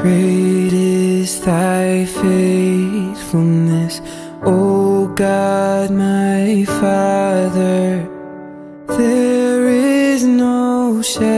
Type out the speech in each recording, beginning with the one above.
Great is thy faithfulness, O God my Father. There is no shadow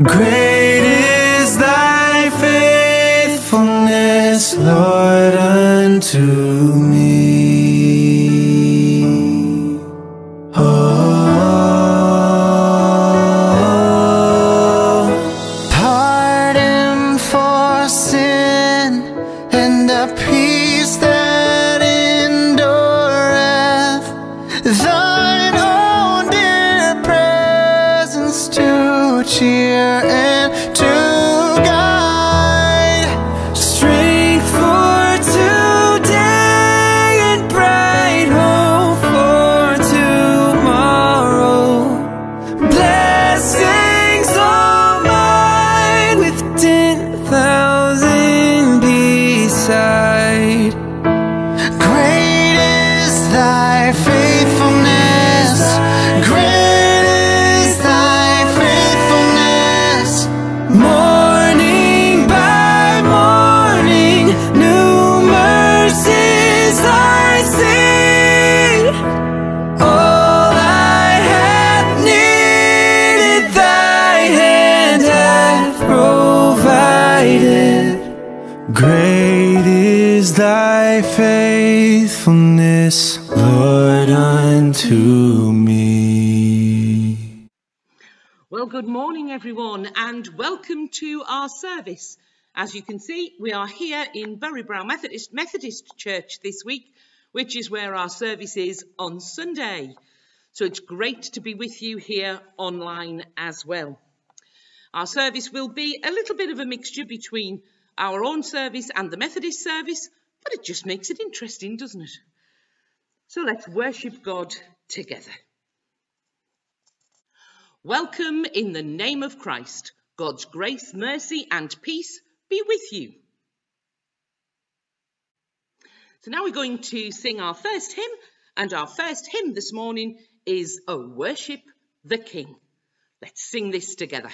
Great is thy faithfulness, Lord, unto me. Well, good morning, everyone, and welcome to our service. As you can see, we are here in Bury Brown Methodist, Methodist Church this week, which is where our service is on Sunday. So it's great to be with you here online as well. Our service will be a little bit of a mixture between our own service and the Methodist service, but it just makes it interesting, doesn't it? So let's worship God together. Welcome in the name of Christ. God's grace, mercy, and peace be with you. So now we're going to sing our first hymn, and our first hymn this morning is O Worship the King. Let's sing this together.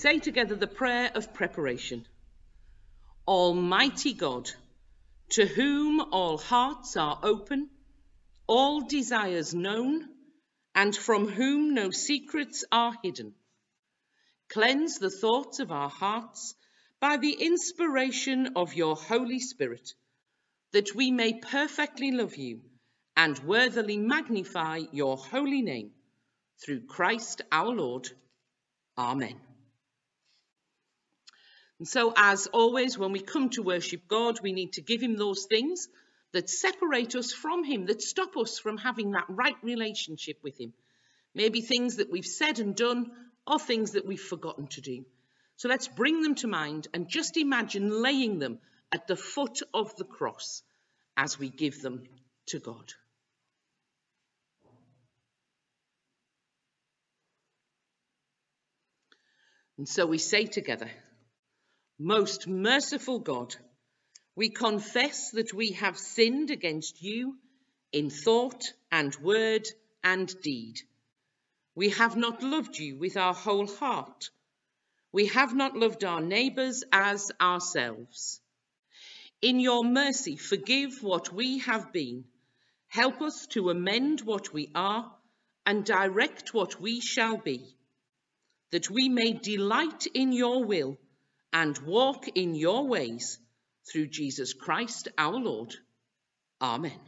Together the prayer of preparation. Almighty God, to whom all hearts are open, all desires known, and from whom no secrets are hidden. Cleanse the thoughts of our hearts by the inspiration of your Holy Spirit, that we may perfectly love you and worthily magnify your holy name, through Christ our Lord. Amen. And so, as always, when we come to worship God, we need to give him those things that separate us from him, that stop us from having that right relationship with him. Maybe things that we've said and done, or things that we've forgotten to do. So let's bring them to mind and just imagine laying them at the foot of the cross as we give them to God. And so we say together, Most merciful God, we confess that we have sinned against you in thought and word and deed. We have not loved you with our whole heart. We have not loved our neighbours as ourselves. In your mercy, forgive what we have been. Help us to amend what we are and direct what we shall be that we may delight in your will and walk in your ways through Jesus Christ our Lord. Amen.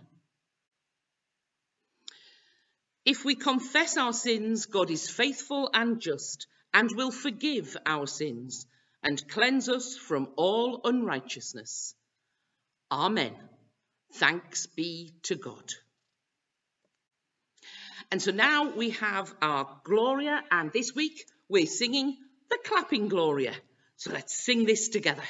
If we confess our sins, God is faithful and just and will forgive our sins and cleanse us from all unrighteousness. Amen. Thanks be to God. And so now we have our Gloria, and this week we're singing the Clapping Gloria. So let's sing this together.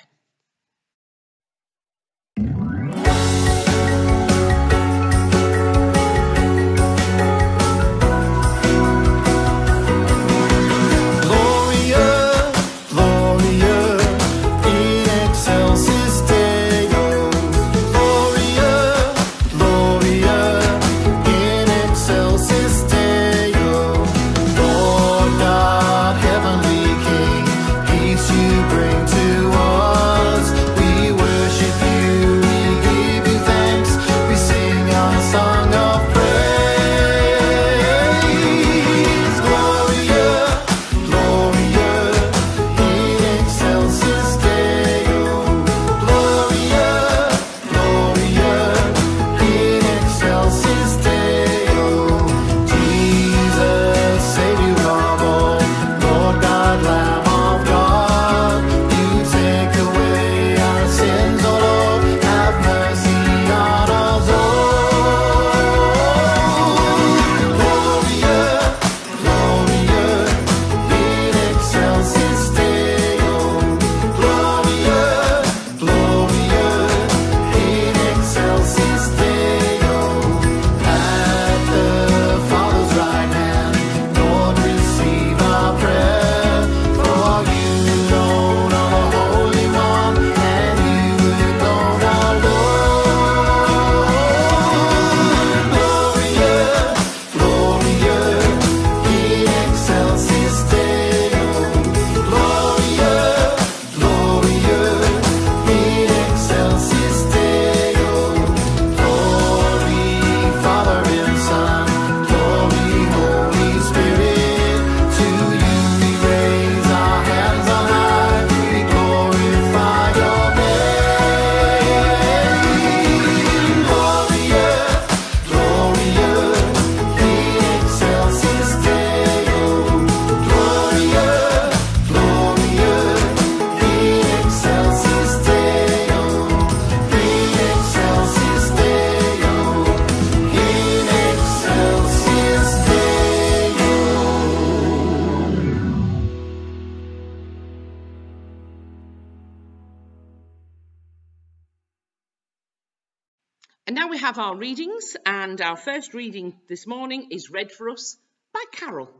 Our first reading this morning is read for us by Carol.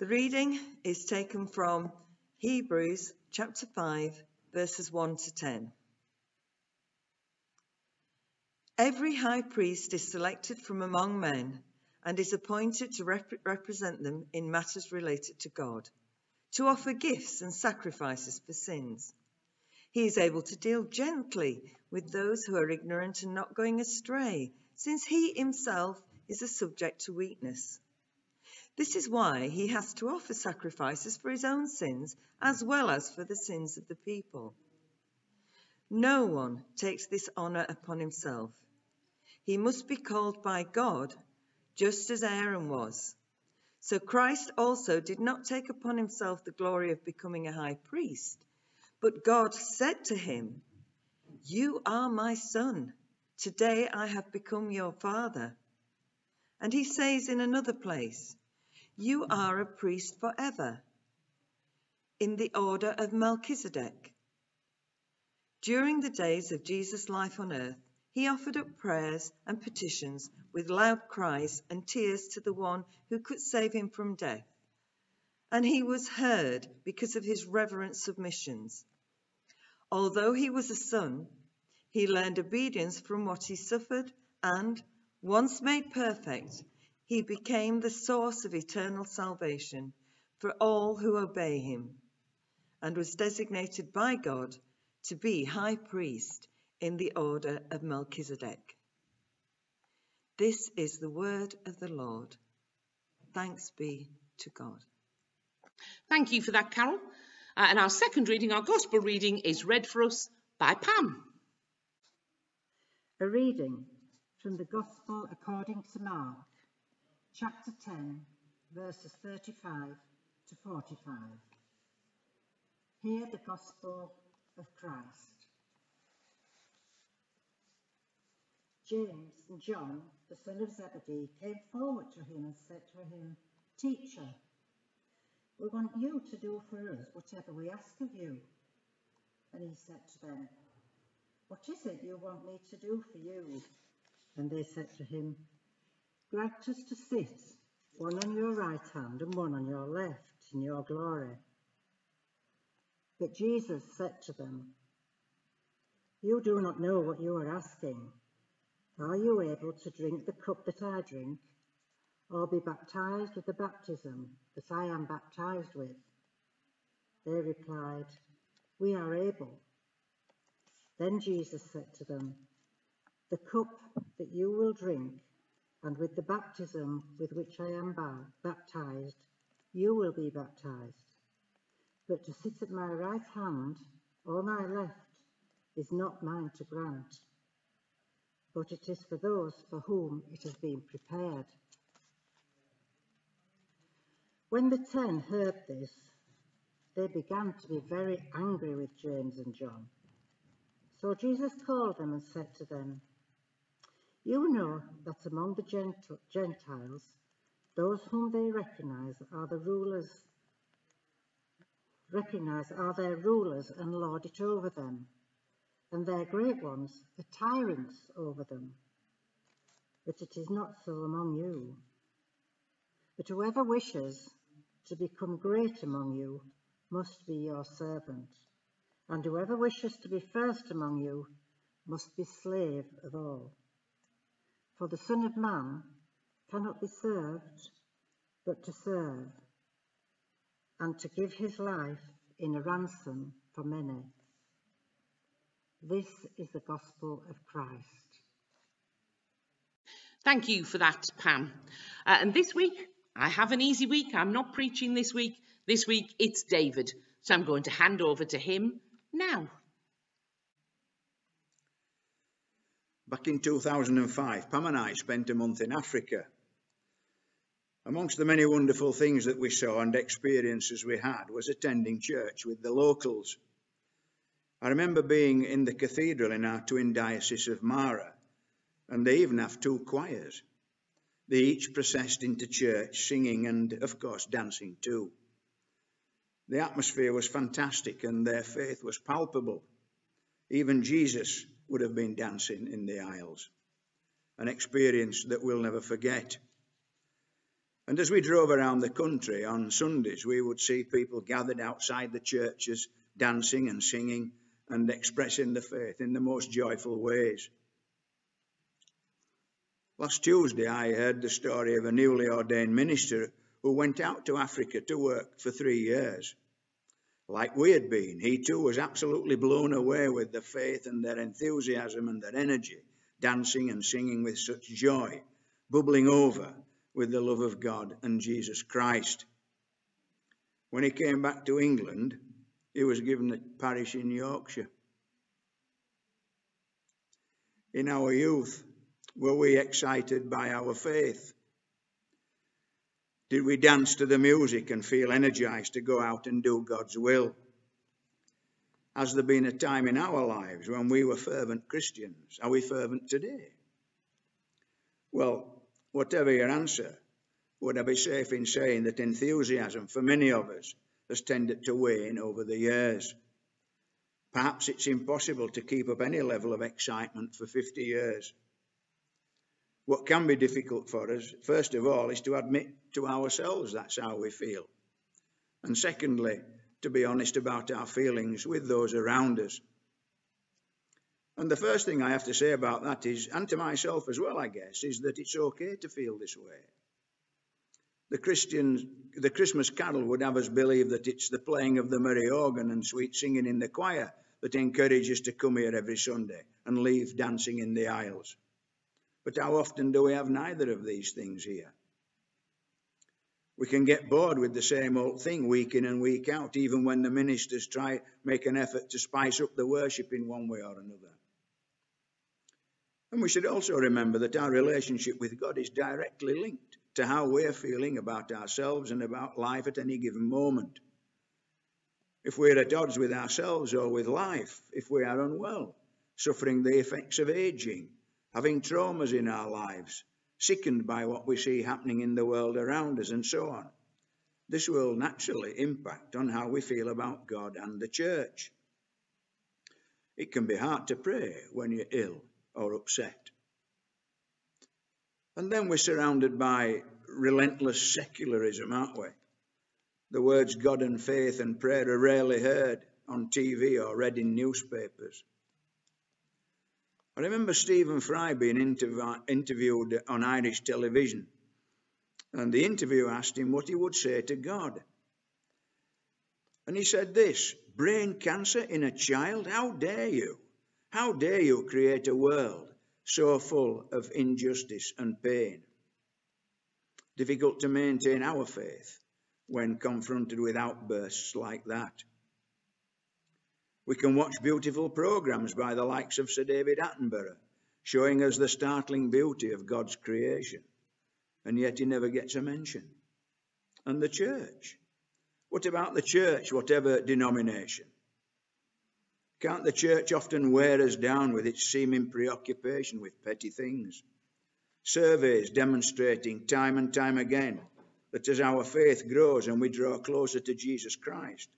The reading is taken from Hebrews chapter 5, verses 1 to 10. Every high priest is selected from among men and is appointed to rep- represent them in matters related to God, to offer gifts and sacrifices for sins. He is able to deal gently with those who are ignorant and not going astray, since he himself is a subject to weakness. This is why he has to offer sacrifices for his own sins as well as for the sins of the people. No one takes this honour upon himself. He must be called by God, just as Aaron was. So Christ also did not take upon himself the glory of becoming a high priest, but God said to him, You are my son. Today I have become your father. And he says in another place, You are a priest forever, in the order of Melchizedek. During the days of Jesus' life on earth, he offered up prayers and petitions with loud cries and tears to the one who could save him from death. And he was heard because of his reverent submissions. Although he was a son, he learned obedience from what he suffered, and, once made perfect, he became the source of eternal salvation for all who obey him, and was designated by God to be high priest in the order of Melchizedek. This is the word of the Lord. Thanks be to God. Thank you for that, Carol. Uh, and our second reading, our Gospel reading, is read for us by Pam. A reading from the Gospel according to Mark, chapter 10, verses 35 to 45. Hear the Gospel of Christ. James and John, the son of Zebedee, came forward to him and said to him, Teacher, we want you to do for us whatever we ask of you. And he said to them, What is it you want me to do for you? And they said to him, Grant us to sit, one on your right hand and one on your left, in your glory. But Jesus said to them, You do not know what you are asking. Are you able to drink the cup that I drink, or be baptized with the baptism that I am baptized with? They replied, We are able. Then Jesus said to them, The cup that you will drink, and with the baptism with which I am baptized, you will be baptized. But to sit at my right hand or my left is not mine to grant, but it is for those for whom it has been prepared. When the ten heard this, they began to be very angry with James and John. So Jesus called them and said to them, You know that among the Gentiles, those whom they recognize are the rulers, recognize are their rulers and lord it over them, and their great ones are tyrants over them. But it is not so among you. But whoever wishes to become great among you must be your servant, and whoever wishes to be first among you must be slave of all. For the Son of Man cannot be served, but to serve, and to give his life in a ransom for many. This is the gospel of Christ. Thank you for that, Pam. Uh, and this week, I have an easy week. I'm not preaching this week. This week, it's David. So I'm going to hand over to him now. Back in 2005, Pam and I spent a month in Africa. Amongst the many wonderful things that we saw and experiences we had was attending church with the locals. I remember being in the cathedral in our twin diocese of Mara, and they even have two choirs. They each processed into church, singing and, of course, dancing too. The atmosphere was fantastic and their faith was palpable. Even Jesus would have been dancing in the aisles, an experience that we'll never forget. And as we drove around the country on Sundays, we would see people gathered outside the churches, dancing and singing and expressing the faith in the most joyful ways. Last Tuesday, I heard the story of a newly ordained minister who went out to Africa to work for three years. Like we had been, he too was absolutely blown away with their faith and their enthusiasm and their energy, dancing and singing with such joy, bubbling over with the love of God and Jesus Christ. When he came back to England, he was given a parish in Yorkshire. In our youth, were we excited by our faith? Did we dance to the music and feel energized to go out and do God's will? Has there been a time in our lives when we were fervent Christians? Are we fervent today? Well, whatever your answer, would I be safe in saying that enthusiasm for many of us has tended to wane over the years? Perhaps it's impossible to keep up any level of excitement for 50 years. What can be difficult for us, first of all, is to admit to ourselves that's how we feel. And secondly, to be honest about our feelings with those around us. And the first thing I have to say about that is, and to myself as well, I guess, is that it's okay to feel this way. The Christians, the Christmas carol would have us believe that it's the playing of the merry organ and sweet singing in the choir that encourages us to come here every Sunday and leave dancing in the aisles. But how often do we have neither of these things here? We can get bored with the same old thing week in and week out, even when the ministers try to make an effort to spice up the worship in one way or another. And we should also remember that our relationship with God is directly linked to how we're feeling about ourselves and about life at any given moment. If we're at odds with ourselves or with life, if we are unwell, suffering the effects of aging, having traumas in our lives, sickened by what we see happening in the world around us, and so on. This will naturally impact on how we feel about God and the church. It can be hard to pray when you're ill or upset. And then we're surrounded by relentless secularism, aren't we? The words God and faith and prayer are rarely heard on TV or read in newspapers. I remember Stephen Fry being interv- interviewed on Irish television, and the interviewer asked him what he would say to God. And he said this brain cancer in a child? How dare you? How dare you create a world so full of injustice and pain? Difficult to maintain our faith when confronted with outbursts like that. We can watch beautiful programs by the likes of Sir David Attenborough, showing us the startling beauty of God's creation, and yet he never gets a mention. And the church? What about the church, whatever denomination? Can't the church often wear us down with its seeming preoccupation with petty things? Surveys demonstrating time and time again that as our faith grows and we draw closer to Jesus Christ,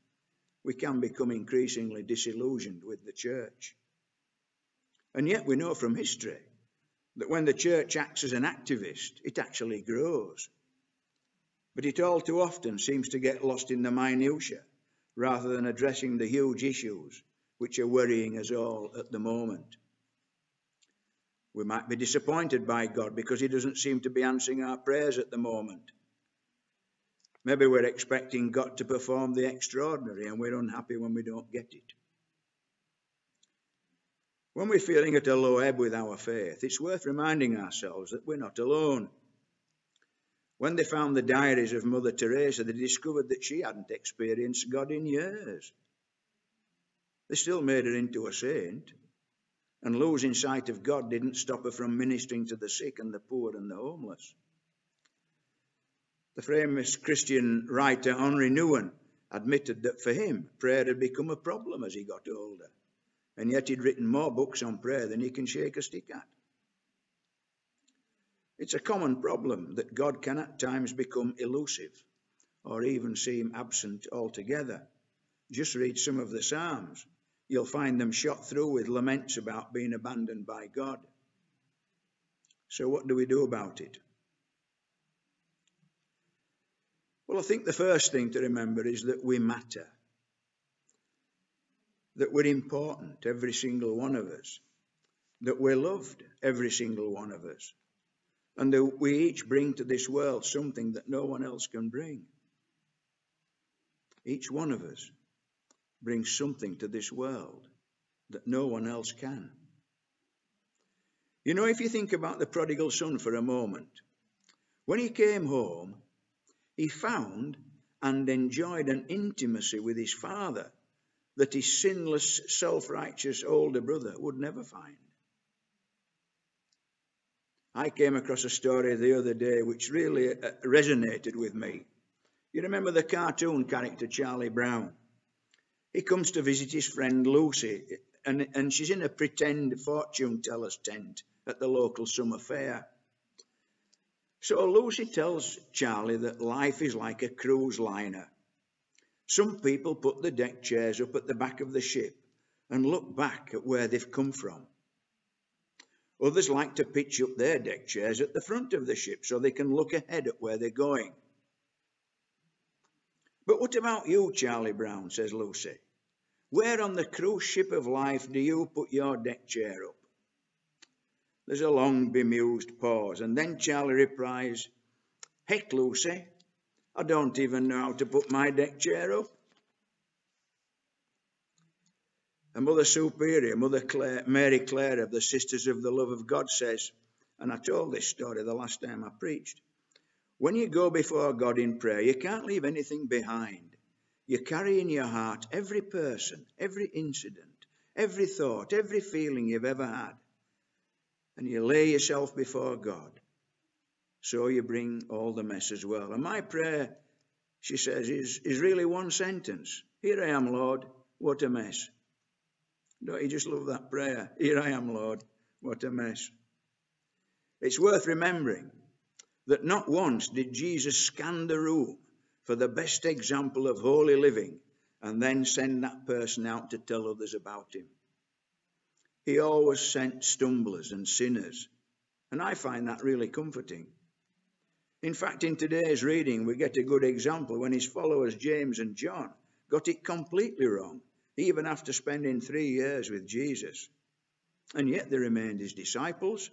we can become increasingly disillusioned with the church. And yet we know from history that when the church acts as an activist, it actually grows. But it all too often seems to get lost in the minutiae rather than addressing the huge issues which are worrying us all at the moment. We might be disappointed by God because He doesn't seem to be answering our prayers at the moment. Maybe we're expecting God to perform the extraordinary and we're unhappy when we don't get it. When we're feeling at a low ebb with our faith, it's worth reminding ourselves that we're not alone. When they found the diaries of Mother Teresa, they discovered that she hadn't experienced God in years. They still made her into a saint, and losing sight of God didn't stop her from ministering to the sick and the poor and the homeless. The famous Christian writer Henri Nouwen admitted that for him, prayer had become a problem as he got older, and yet he'd written more books on prayer than he can shake a stick at. It's a common problem that God can at times become elusive or even seem absent altogether. Just read some of the Psalms. You'll find them shot through with laments about being abandoned by God. So, what do we do about it? Well, I think the first thing to remember is that we matter, that we're important, every single one of us, that we're loved, every single one of us, And that we each bring to this world something that no one else can bring. Each one of us brings something to this world that no one else can. You know, if you think about the prodigal son for a moment, when he came home, he found and enjoyed an intimacy with his father that his sinless, self righteous older brother would never find. I came across a story the other day which really uh, resonated with me. You remember the cartoon character Charlie Brown? He comes to visit his friend Lucy, and, and she's in a pretend fortune teller's tent at the local summer fair. So Lucy tells Charlie that life is like a cruise liner. Some people put the deck chairs up at the back of the ship and look back at where they've come from. Others like to pitch up their deck chairs at the front of the ship so they can look ahead at where they're going. But what about you, Charlie Brown, says Lucy. Where on the cruise ship of life do you put your deck chair up? There's a long bemused pause, and then Charlie replies, Heck, Lucy, I don't even know how to put my deck chair up. And Mother Superior, Mother Clare, Mary Clare of the Sisters of the Love of God says, and I told this story the last time I preached, when you go before God in prayer, you can't leave anything behind. You carry in your heart every person, every incident, every thought, every feeling you've ever had. And you lay yourself before God. So you bring all the mess as well. And my prayer, she says, is, is really one sentence. Here I am, Lord. What a mess. Don't you just love that prayer? Here I am, Lord. What a mess. It's worth remembering that not once did Jesus scan the room for the best example of holy living and then send that person out to tell others about him. He always sent stumblers and sinners, and I find that really comforting. In fact, in today's reading, we get a good example when his followers, James and John, got it completely wrong even after spending three years with Jesus. And yet they remained his disciples.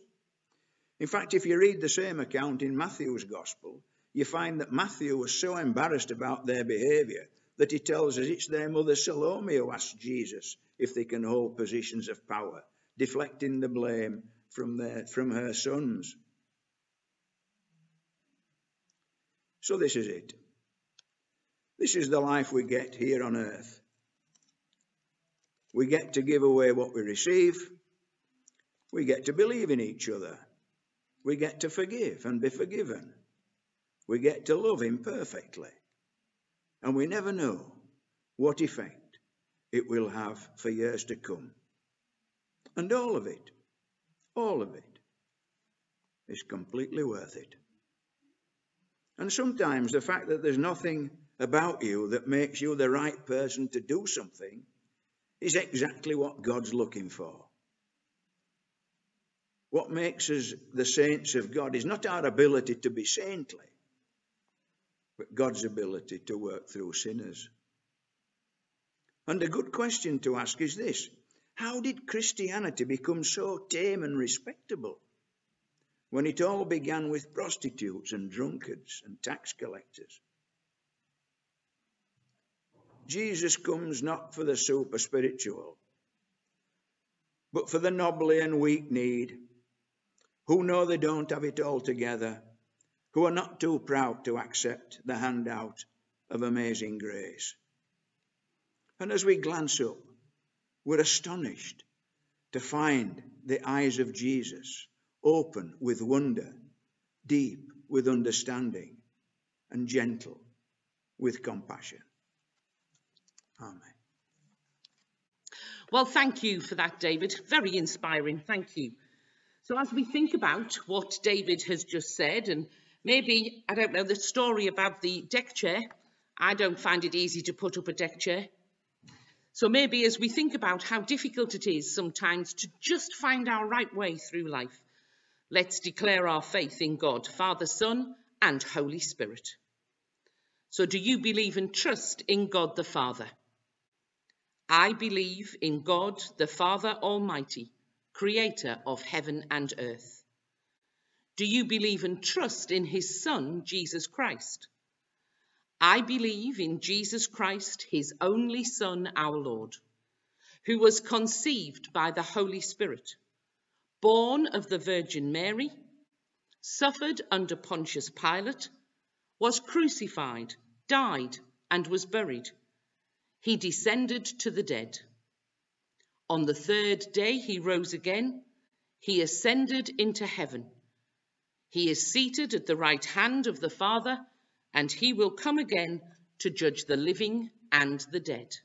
In fact, if you read the same account in Matthew's Gospel, you find that Matthew was so embarrassed about their behavior that he tells us it's their mother Salome who asks Jesus if they can hold positions of power, deflecting the blame from, their, from her sons. So, this is it. This is the life we get here on earth. We get to give away what we receive. We get to believe in each other. We get to forgive and be forgiven. We get to love imperfectly. And we never know what effect it will have for years to come. And all of it, all of it, is completely worth it. And sometimes the fact that there's nothing about you that makes you the right person to do something is exactly what God's looking for. What makes us the saints of God is not our ability to be saintly, but God's ability to work through sinners. And a good question to ask is this How did Christianity become so tame and respectable when it all began with prostitutes and drunkards and tax collectors? Jesus comes not for the super spiritual, but for the nobly and weak need, who know they don't have it all together, who are not too proud to accept the handout of amazing grace. And as we glance up, we're astonished to find the eyes of Jesus open with wonder, deep with understanding, and gentle with compassion. Amen. Well, thank you for that, David. Very inspiring. Thank you. So, as we think about what David has just said, and maybe, I don't know, the story about the deck chair, I don't find it easy to put up a deck chair. So, maybe as we think about how difficult it is sometimes to just find our right way through life, let's declare our faith in God, Father, Son, and Holy Spirit. So, do you believe and trust in God the Father? I believe in God, the Father Almighty, creator of heaven and earth. Do you believe and trust in his Son, Jesus Christ? I believe in Jesus Christ, his only Son, our Lord, who was conceived by the Holy Spirit, born of the Virgin Mary, suffered under Pontius Pilate, was crucified, died, and was buried. He descended to the dead. On the third day he rose again. He ascended into heaven. He is seated at the right hand of the Father, and he will come again to judge the living and the dead.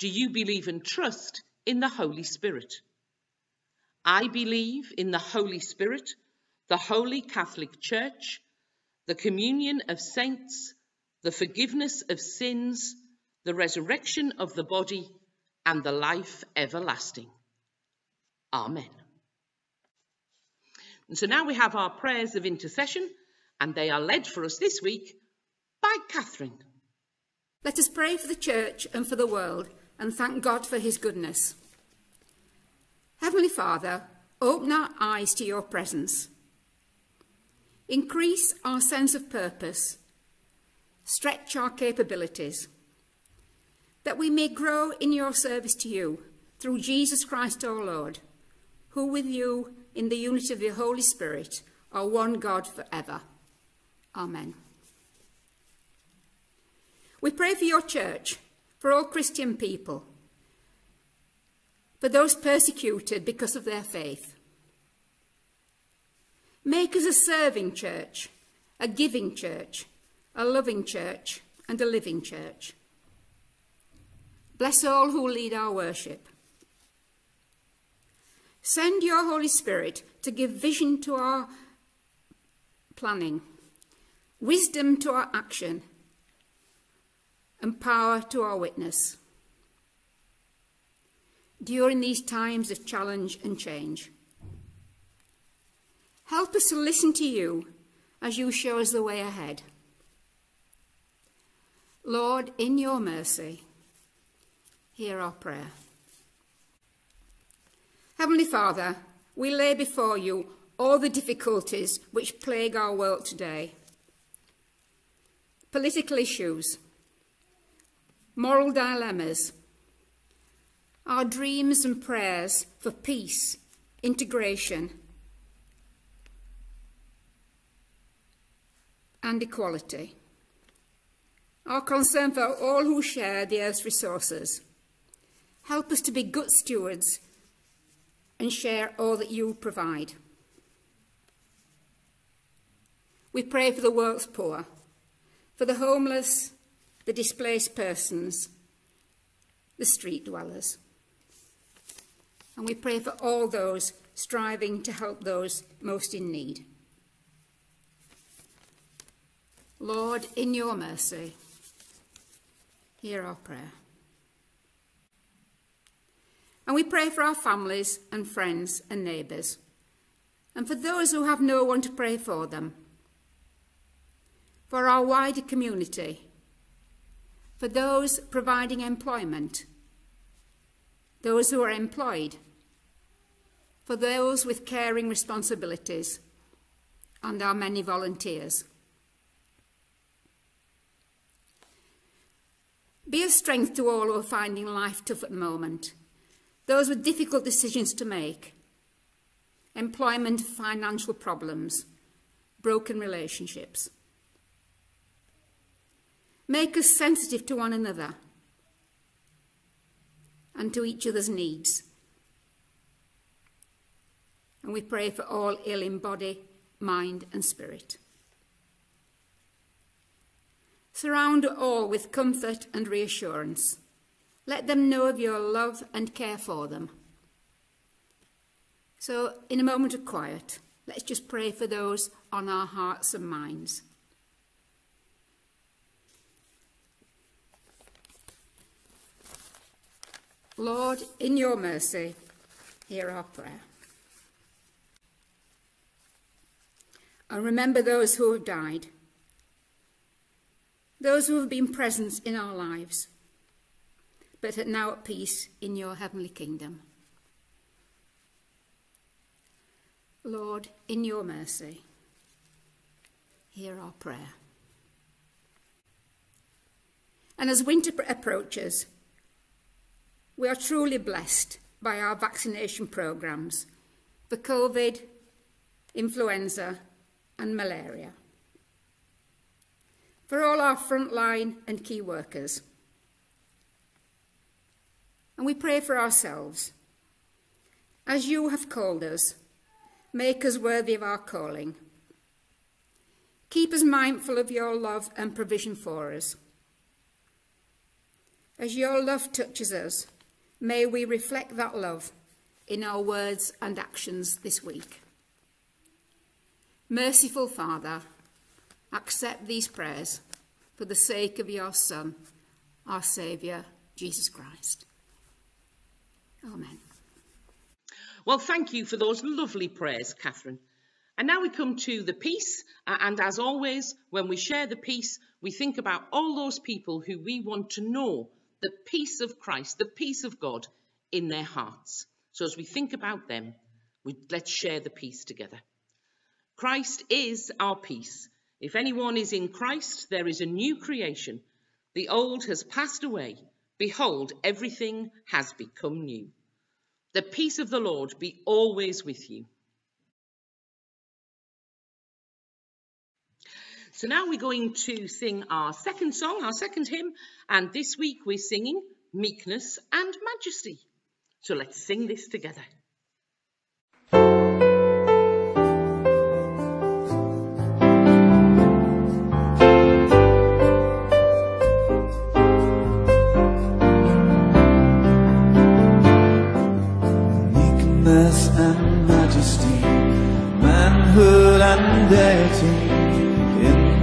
Do you believe and trust in the Holy Spirit? I believe in the Holy Spirit, the Holy Catholic Church, the communion of saints, the forgiveness of sins, the resurrection of the body, and the life everlasting. Amen. And so now we have our prayers of intercession, and they are led for us this week by Catherine. Let us pray for the church and for the world and thank God for his goodness. Heavenly Father, open our eyes to your presence. Increase our sense of purpose. Stretch our capabilities. That we may grow in your service to you through Jesus Christ our Lord, who with you in the unity of the Holy Spirit are one God forever. Amen. We pray for your church, for all Christian people, for those persecuted because of their faith. Make us a serving church, a giving church, a loving church, and a living church. Bless all who lead our worship. Send your Holy Spirit to give vision to our planning, wisdom to our action, and power to our witness. During these times of challenge and change, help us to listen to you as you show us the way ahead. Lord, in your mercy, hear our prayer. Heavenly Father, we lay before you all the difficulties which plague our world today. Political issues, moral dilemmas, our dreams and prayers for peace, integration, and equality. Our concern for all who share the earth's resources. Help us to be good stewards and share all that you provide. We pray for the world's poor, for the homeless, the displaced persons, the street dwellers. And we pray for all those striving to help those most in need. Lord, in your mercy, hear our prayer. And we pray for our families and friends and neighbours, and for those who have no one to pray for them, for our wider community, for those providing employment, those who are employed, for those with caring responsibilities, and our many volunteers. Be a strength to all who are finding life tough at the moment, those with difficult decisions to make, employment, financial problems, broken relationships. Make us sensitive to one another and to each other's needs. And we pray for all ill in body, mind, and spirit. Surround all with comfort and reassurance. Let them know of your love and care for them. So, in a moment of quiet, let's just pray for those on our hearts and minds. Lord, in your mercy, hear our prayer. And remember those who have died, those who have been present in our lives, but are now at peace in your heavenly kingdom. Lord, in your mercy, hear our prayer. And as winter approaches, we are truly blessed by our vaccination programmes for COVID, influenza, and malaria. For all our frontline and key workers. And we pray for ourselves. As you have called us, make us worthy of our calling. Keep us mindful of your love and provision for us. As your love touches us, may we reflect that love in our words and actions this week. Merciful Father, accept these prayers for the sake of your Son, our Saviour, Jesus Christ. Amen. Well, thank you for those lovely prayers, Catherine. And now we come to the peace. uh, And as always, when we share the peace, we think about all those people who we want to know the peace of Christ, the peace of God in their hearts. So as we think about them, we, let's share the peace together. Christ is our peace. If anyone is in Christ, there is a new creation. The old has passed away. Behold, everything has become new. The peace of the Lord be always with you. So now we're going to sing our second song, our second hymn, and this week we're singing Meekness and Majesty. So let's sing this together.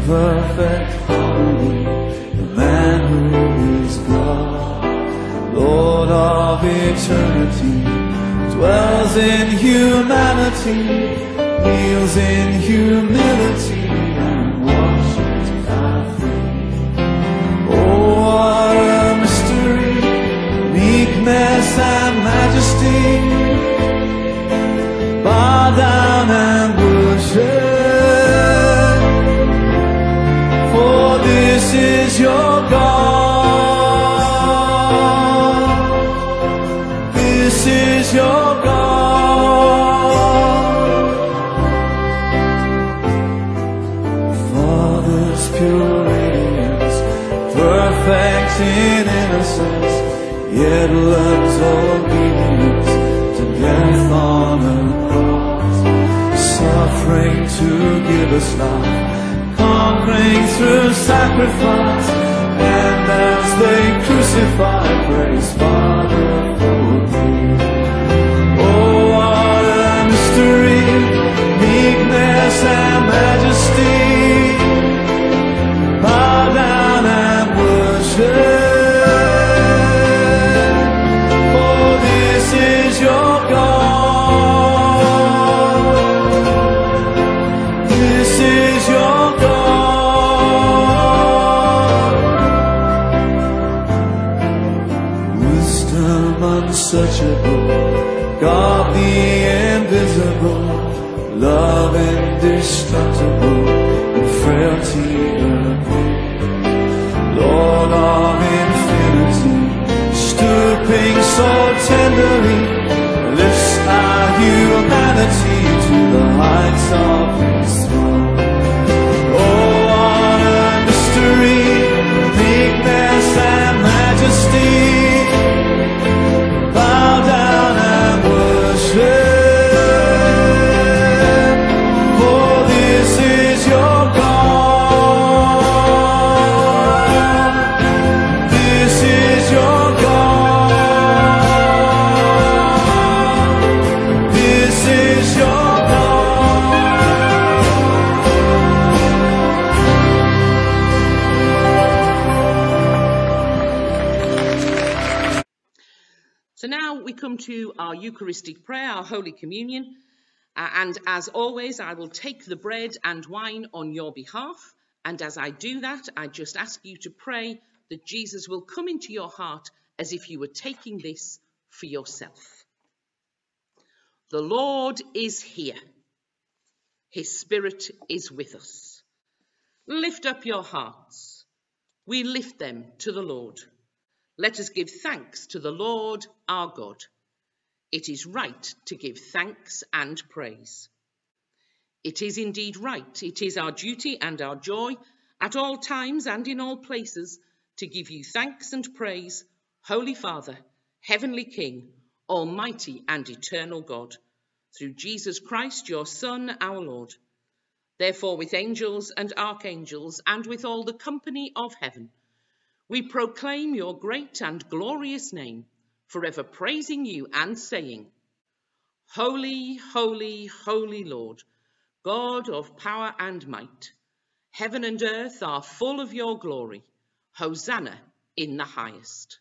Perfect harmony, the man who is God, Lord of eternity, dwells in humanity, kneels in humility, and washes our. Oh, what a mystery, meekness and majesty. Bow down us life, conquering through sacrifice, and as they crucify, Eucharistic prayer, our Holy Communion. Uh, and as always, I will take the bread and wine on your behalf. And as I do that, I just ask you to pray that Jesus will come into your heart as if you were taking this for yourself. The Lord is here. His Spirit is with us. Lift up your hearts. We lift them to the Lord. Let us give thanks to the Lord our God. It is right to give thanks and praise. It is indeed right. It is our duty and our joy at all times and in all places to give you thanks and praise, Holy Father, Heavenly King, Almighty and eternal God, through Jesus Christ, your Son, our Lord. Therefore, with angels and archangels and with all the company of heaven, we proclaim your great and glorious name, forever praising you and saying, Holy, holy, holy Lord, God of power and might, heaven and earth are full of your glory. Hosanna in the highest.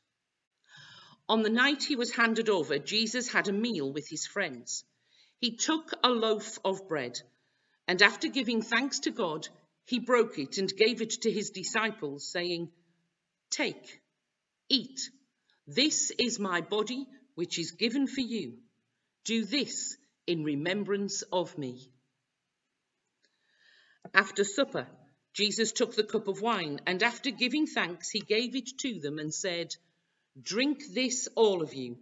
On the night he was handed over, Jesus had a meal with his friends. He took a loaf of bread, and after giving thanks to God, he broke it and gave it to his disciples, saying, Take, eat. This is my body, which is given for you. Do this in remembrance of me. After supper, Jesus took the cup of wine, and after giving thanks, he gave it to them and said, Drink this, all of you.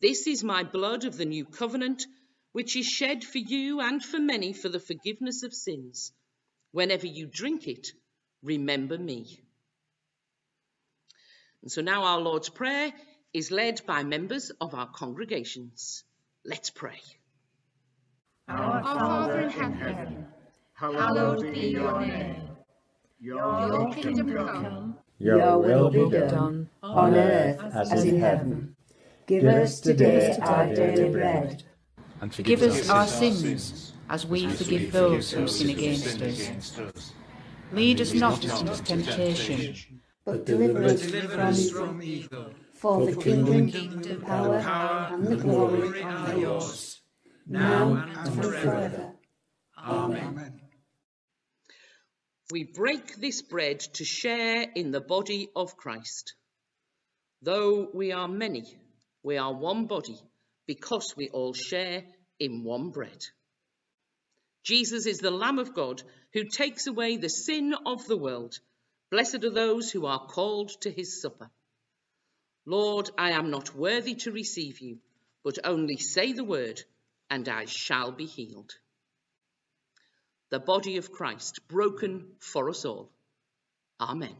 This is my blood of the new covenant, which is shed for you and for many for the forgiveness of sins. Whenever you drink it, remember me. And so now our Lord's Prayer is led by members of our congregations. Let's pray. Our Father in heaven, hallowed be your name. Your kingdom come, Your will be done, on earth as in heaven. Give us today our daily bread. and Forgive us our sins, as we forgive those who sin against us. Lead us not into temptation, But deliver us from evil. For the kingdom, the power, and the glory are yours, now and forever. Amen. We break this bread to share in the body of Christ. Though we are many, we are one body because we all share in one bread. Jesus is the Lamb of God who takes away the sin of the world. Blessed are those who are called to his supper. Lord, I am not worthy to receive you, but only say the word, and I shall be healed. The body of Christ broken for us all. Amen.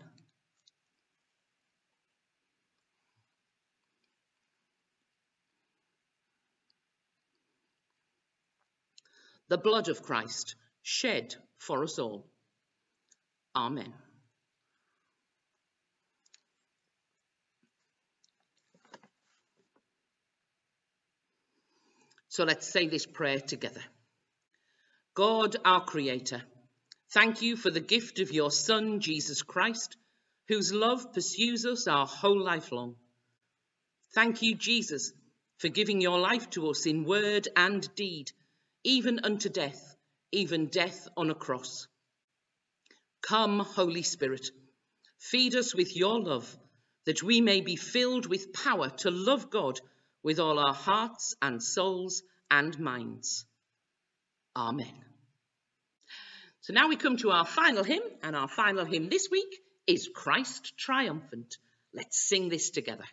The blood of Christ shed for us all. Amen. So let's say this prayer together. God, our Creator, thank you for the gift of your Son, Jesus Christ, whose love pursues us our whole life long. Thank you, Jesus, for giving your life to us in word and deed, even unto death, even death on a cross. Come, Holy Spirit, feed us with your love, that we may be filled with power to love God with all our hearts and souls and minds. Amen. So now we come to our final hymn, and our final hymn this week is Christ Triumphant. Let's sing this together.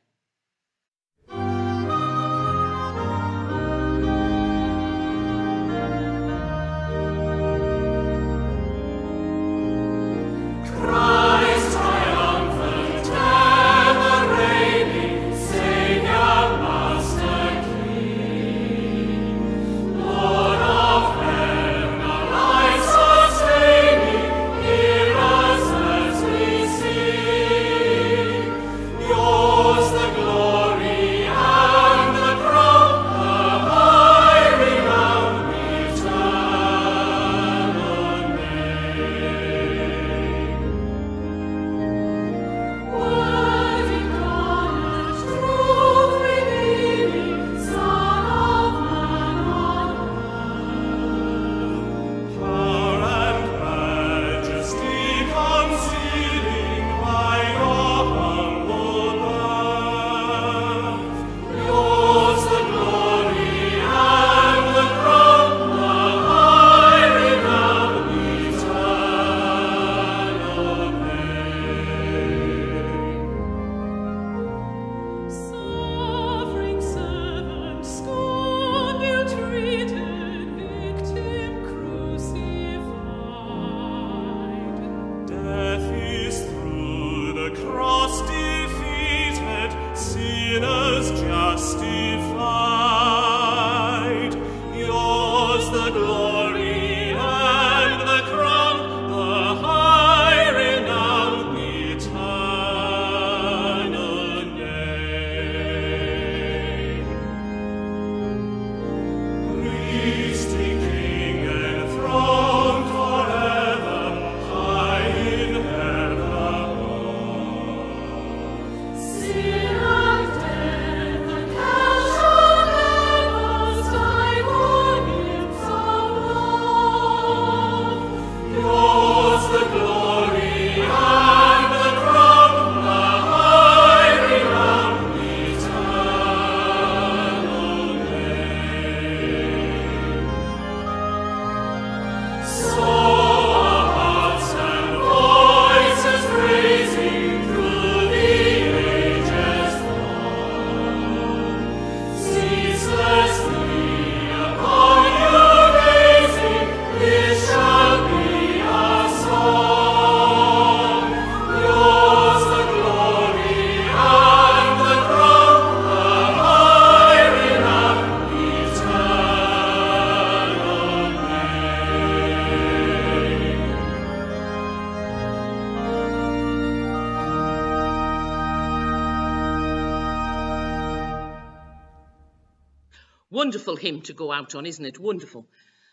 Wonderful hymn to go out on, isn't it? Wonderful.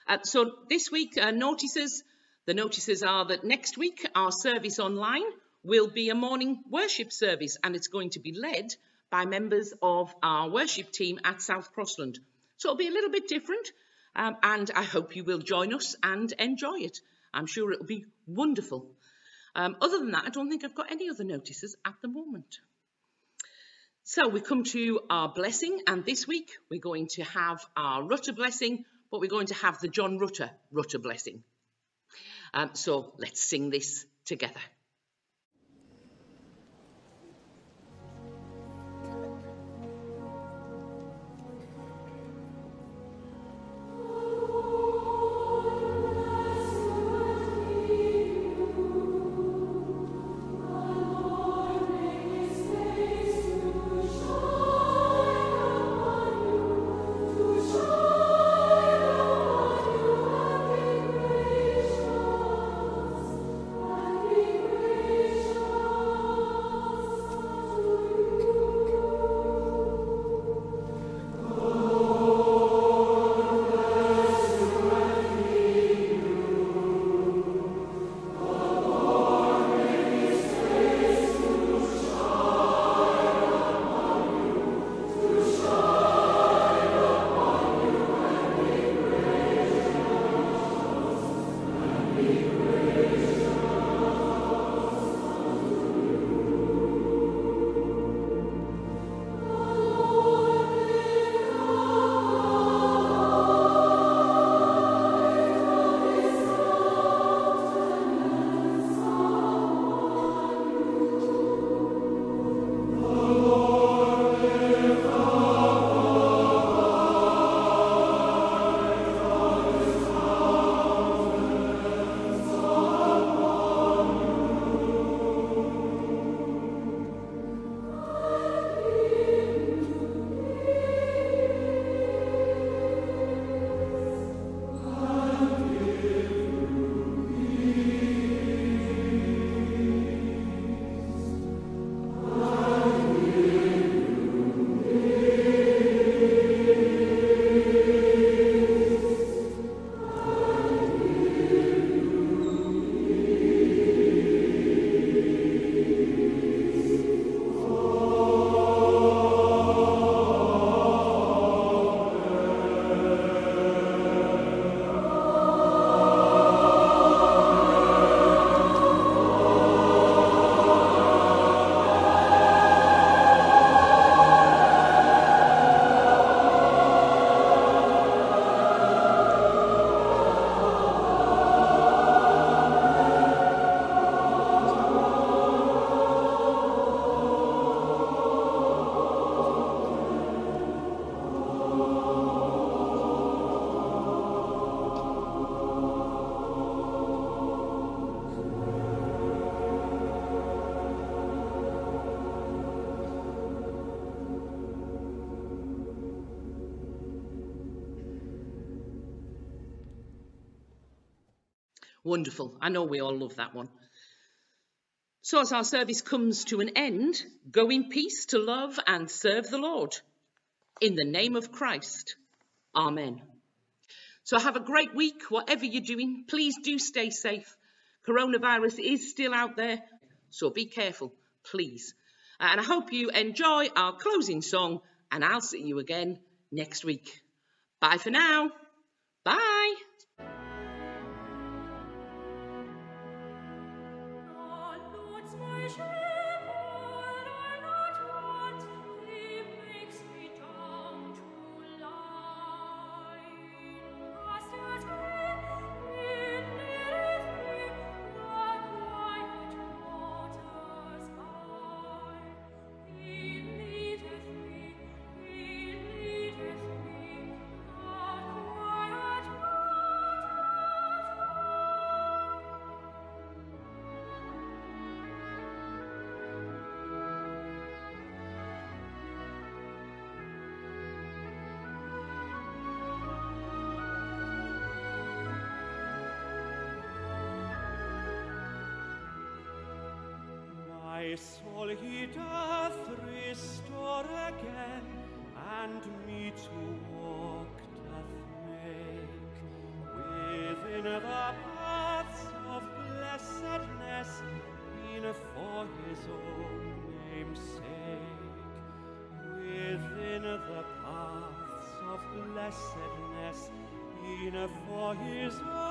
Uh, so this week, uh, notices, the notices are that next week our service online will be a morning worship service and it's going to be led by members of our worship team at South Crosland. So it'll be a little bit different um, and I hope you will join us and enjoy it. I'm sure it'll be wonderful. Um, other than that, I don't think I've got any other notices at the moment. So we come to our blessing, and this week we're going to have our Rutter blessing, but we're going to have the John Rutter Rutter blessing. Um, so let's sing this together. Wonderful. I know we all love that one. So, as our service comes to an end, go in peace to love and serve the Lord. In the name of Christ. Amen. So, have a great week, whatever you're doing. Please do stay safe. Coronavirus is still out there, so be careful, please. Uh, and I hope you enjoy our closing song, and I'll see you again next week. Bye for now. He doth restore again, and me to walk doth make within the paths of blessedness, in for his own name's sake. Within the paths of blessedness, in for his own